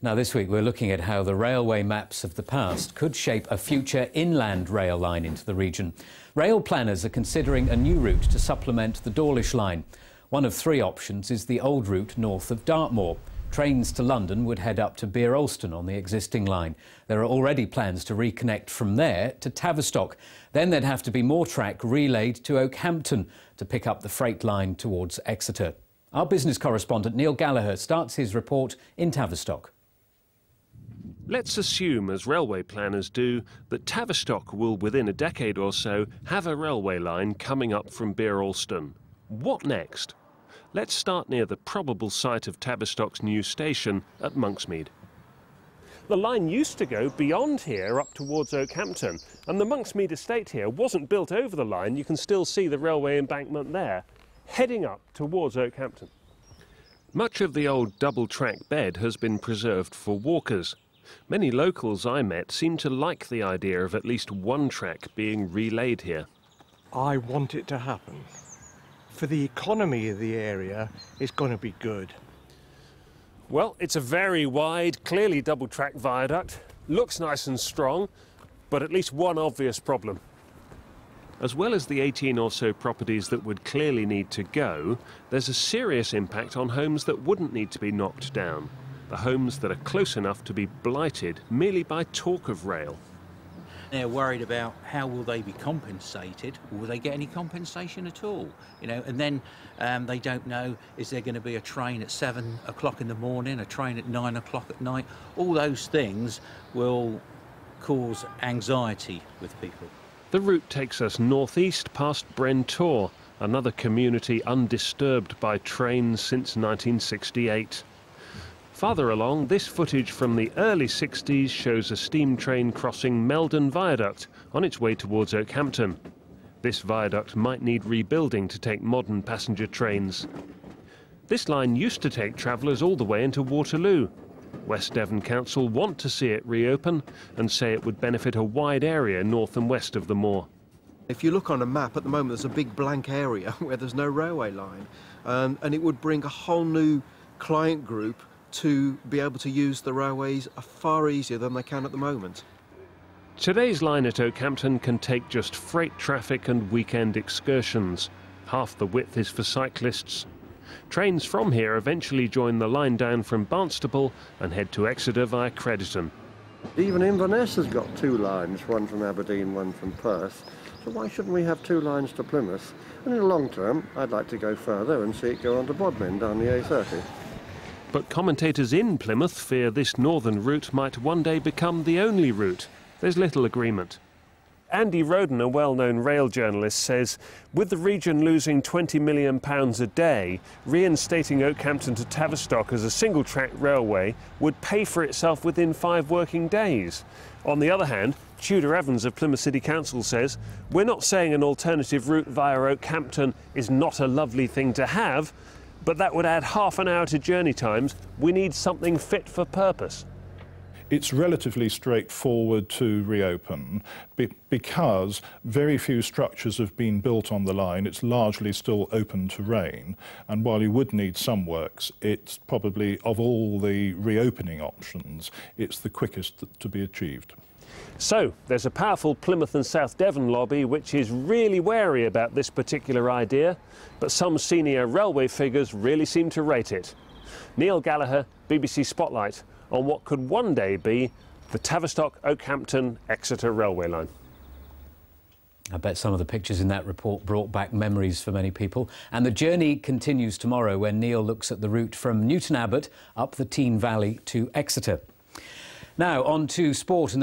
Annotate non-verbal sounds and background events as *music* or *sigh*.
Now, this week we're looking at how the railway maps of the past could shape a future inland rail line into the region. Rail planners are considering a new route to supplement the Dawlish line. One of three options is the old route north of Dartmoor. Trains to London would head up to Bere Alston on the existing line. There are already plans to reconnect from there to Tavistock. Then there'd have to be more track relayed to Okehampton to pick up the freight line towards Exeter. Our business correspondent Neil Gallacher starts his report in Tavistock. Let's assume, as railway planners do, that Tavistock will within a decade or so have a railway line coming up from Bere Alston. What next? Let's start near the probable site of Tavistock's new station at Monksmead. The line used to go beyond here up towards Okehampton, and the Monksmead estate here wasn't built over the line. You can still see the railway embankment there, heading up towards Okehampton. Much of the old double track bed has been preserved for walkers, Many locals I met seem to like the idea of at least one track being relayed here. I want it to happen. For the economy of the area, it's going to be good. Well, it's a very wide, clearly double track viaduct. Looks nice and strong, but at least one obvious problem. As well as the 18 or so properties that would clearly need to go, there's a serious impact on homes that wouldn't need to be knocked down the homes that are close enough to be blighted merely by talk of rail. They're worried about how will they be compensated? Will they get any compensation at all? You know, and then um, they don't know is there going to be a train at seven o'clock in the morning, a train at nine o'clock at night? All those things will cause anxiety with people. The route takes us northeast past Brentor, another community undisturbed by trains since 1968. Farther along, this footage from the early 60s shows a steam train crossing Meldon Viaduct on its way towards Okehampton. This viaduct might need rebuilding to take modern passenger trains. This line used to take travellers all the way into Waterloo. West Devon Council want to see it reopen and say it would benefit a wide area north and west of the moor. If you look on a map at the moment, there's a big blank area *laughs* where there's no railway line, um, and it would bring a whole new client group to be able to use the railways are far easier than they can at the moment. Today's line at Okehampton can take just freight traffic and weekend excursions. Half the width is for cyclists. Trains from here eventually join the line down from Barnstaple and head to Exeter via Crediton. Even Inverness has got two lines, one from Aberdeen, one from Perth. So why shouldn't we have two lines to Plymouth? And in the long term, I'd like to go further and see it go on to Bodmin down the A30. But commentators in Plymouth fear this northern route might one day become the only route. There's little agreement. Andy Roden, a well-known rail journalist, says with the region losing £20 million a day, reinstating Okehampton to Tavistock as a single-track railway would pay for itself within five working days. On the other hand, Tudor Evans of Plymouth City Council says, we're not saying an alternative route via Okehampton is not a lovely thing to have, but that would add half an hour to journey times. We need something fit for purpose. It's relatively straightforward to reopen be because very few structures have been built on the line. It's largely still open terrain. And while you would need some works, it's probably, of all the reopening options, it's the quickest to be achieved. So, there's a powerful Plymouth and South Devon lobby which is really wary about this particular idea, but some senior railway figures really seem to rate it. Neil Gallacher, BBC Spotlight, on what could one day be the Tavistock Okehampton Exeter railway line. I bet some of the pictures in that report brought back memories for many people. And the journey continues tomorrow when Neil looks at the route from Newton Abbot up the Teign Valley to Exeter. Now, on to sport. And